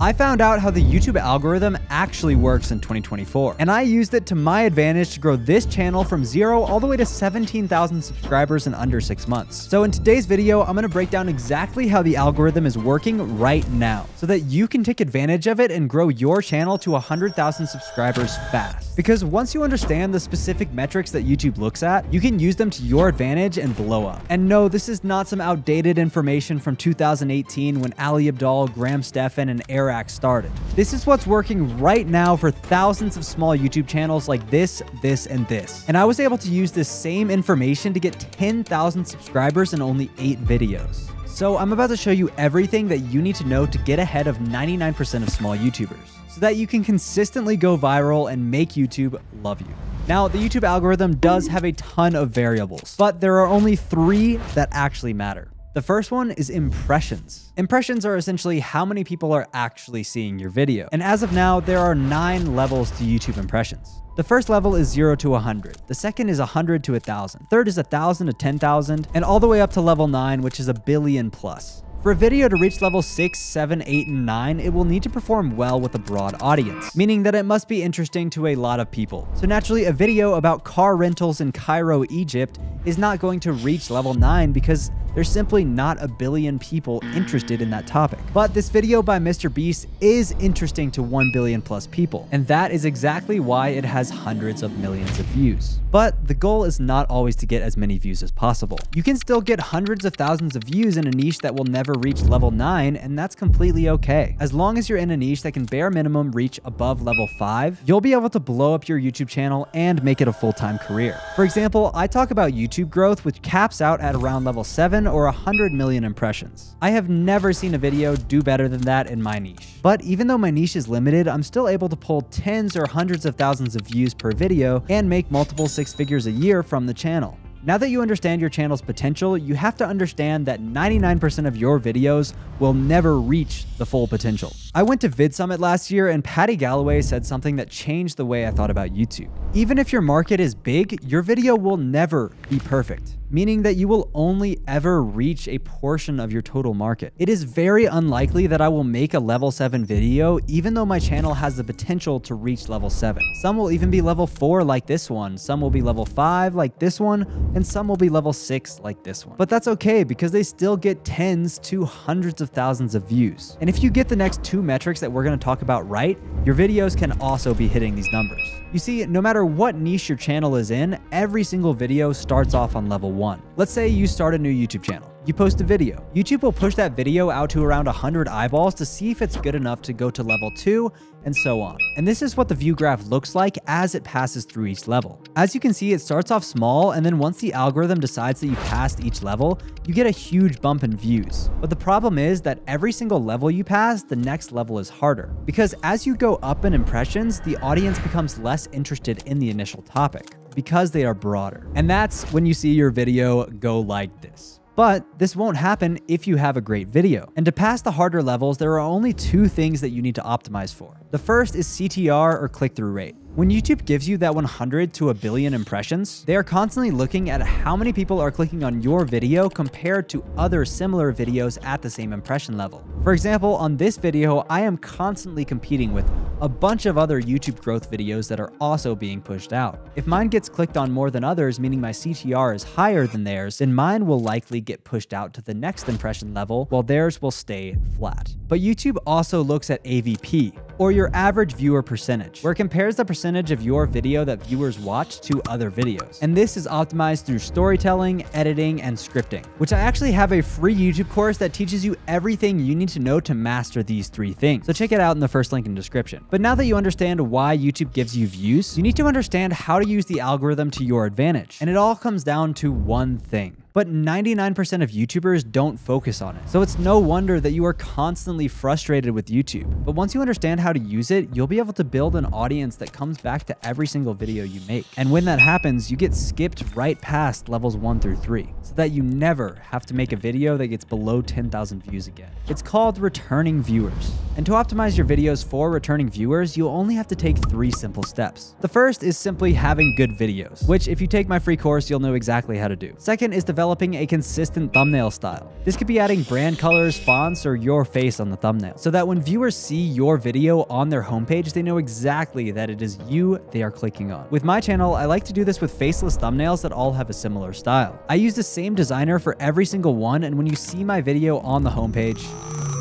I found out how the YouTube algorithm actually works in 2024, and I used it to my advantage to grow this channel from zero all the way to 17,000 subscribers in under six months. So in today's video, I'm gonna break down exactly how the algorithm is working right now so that you can take advantage of it and grow your channel to 100,000 subscribers fast. Because once you understand the specific metrics that YouTube looks at, you can use them to your advantage and blow up. And no, this is not some outdated information from 2018 when Ali Abdaal, Graham Stephan, and Started. This is what's working right now for thousands of small YouTube channels like this, this, and this. And I was able to use this same information to get 10,000 subscribers in only 8 videos. So I'm about to show you everything that you need to know to get ahead of 99% of small YouTubers so that you can consistently go viral and make YouTube love you. Now, the YouTube algorithm does have a ton of variables, but there are only three that actually matter. The first one is impressions. Impressions are essentially how many people are actually seeing your video. And as of now, there are nine levels to YouTube impressions. The first level is 0 to 100. The second is 100 to 1000. Third is 1000 to 10,000 and all the way up to level 9 which is a billion plus. For a video to reach level 6, 7, 8, and 9, it will need to perform well with a broad audience, meaning that it must be interesting to a lot of people. So naturally, a video about car rentals in Cairo, Egypt is not going to reach level 9 because there's simply not a billion people interested in that topic. But this video by Mr. Beast is interesting to 1 billion plus people, and that is exactly why it has hundreds of millions of views. But the goal is not always to get as many views as possible. You can still get hundreds of thousands of views in a niche that will never reach level 9, and that's completely okay. As long as you're in a niche that can bare minimum reach above level 5, you'll be able to blow up your YouTube channel and make it a full-time career. For example, I talk about YouTube growth, which caps out at around level 7 or 100 million impressions. I have never seen a video do better than that in my niche. But even though my niche is limited, I'm still able to pull tens or hundreds of thousands of views per video and make multiple six figures a year from the channel. Now that you understand your channel's potential, you have to understand that 99% of your videos will never reach the full potential. I went to VidSummit last year and Paddy Galloway said something that changed the way I thought about YouTube. Even if your market is big, your video will never be perfect meaning that you will only ever reach a portion of your total market. It is very unlikely that I will make a level 7 video even though my channel has the potential to reach level 7. Some will even be level 4 like this one, some will be level 5 like this one, and some will be level 6 like this one. But that's okay because they still get tens to hundreds of thousands of views. And if you get the next two metrics that we're going to talk about right, your videos can also be hitting these numbers. You see, no matter what niche your channel is in, every single video starts off on level 1. Let's say you start a new YouTube channel. You post a video. YouTube will push that video out to around 100 eyeballs to see if it's good enough to go to level 2 and so on. And this is what the view graph looks like as it passes through each level. As you can see, it starts off small and then once the algorithm decides that you passed each level, you get a huge bump in views. But the problem is that every single level you pass, the next level is harder. Because as you go up in impressions, the audience becomes less interested in the initial topic because they are broader. And that's when you see your video go like this. But this won't happen if you have a great video. And to pass the harder levels, there are only two things that you need to optimize for. The first is CTR or click-through rate. When YouTube gives you that 100 to a billion impressions, they are constantly looking at how many people are clicking on your video compared to other similar videos at the same impression level. For example, on this video, I am constantly competing with a bunch of other YouTube growth videos that are also being pushed out. If mine gets clicked on more than others, meaning my CTR is higher than theirs, then mine will likely get pushed out to the next impression level while theirs will stay flat. But YouTube also looks at AVP, or your average viewer percentage, where it compares the percentage of your video that viewers watch to other videos. And this is optimized through storytelling, editing, and scripting, which I actually have a free YouTube course that teaches you everything you need to know to master these three things. So check it out in the first link in description. But now that you understand why YouTube gives you views, you need to understand how to use the algorithm to your advantage. And it all comes down to one thing but 99% of YouTubers don't focus on it. So it's no wonder that you are constantly frustrated with YouTube. But once you understand how to use it, you'll be able to build an audience that comes back to every single video you make. And when that happens, you get skipped right past levels 1 through 3, so that you never have to make a video that gets below 10,000 views again. It's called returning viewers. And to optimize your videos for returning viewers, you'll only have to take three simple steps. The first is simply having good videos, which if you take my free course, you'll know exactly how to do. Second is developing developing a consistent thumbnail style. This could be adding brand colors, fonts, or your face on the thumbnail, so that when viewers see your video on their homepage, they know exactly that it is you they are clicking on. With my channel, I like to do this with faceless thumbnails that all have a similar style. I use the same designer for every single one, and when you see my video on the homepage,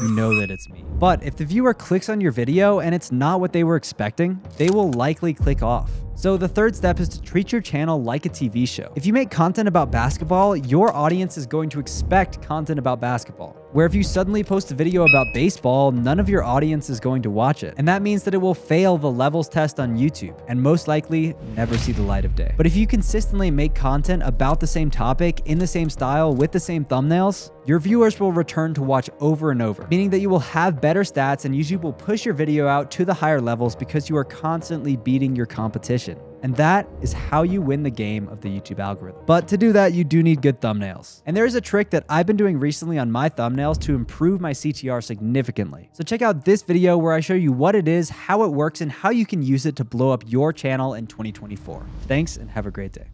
you know that it's me. But if the viewer clicks on your video and it's not what they were expecting, they will likely click off. So the third step is to treat your channel like a TV show. If you make content about basketball, your audience is going to expect content about basketball. Where if you suddenly post a video about baseball, none of your audience is going to watch it. And that means that it will fail the levels test on YouTube and most likely never see the light of day. But if you consistently make content about the same topic in the same style with the same thumbnails, your viewers will return to watch over and over, meaning that you will have better stats and YouTube will push your video out to the higher levels because you are constantly beating your competition. And that is how you win the game of the YouTube algorithm. But to do that, you do need good thumbnails. And there is a trick that I've been doing recently on my thumbnails to improve my CTR significantly. So check out this video where I show you what it is, how it works, and how you can use it to blow up your channel in 2024. Thanks and have a great day.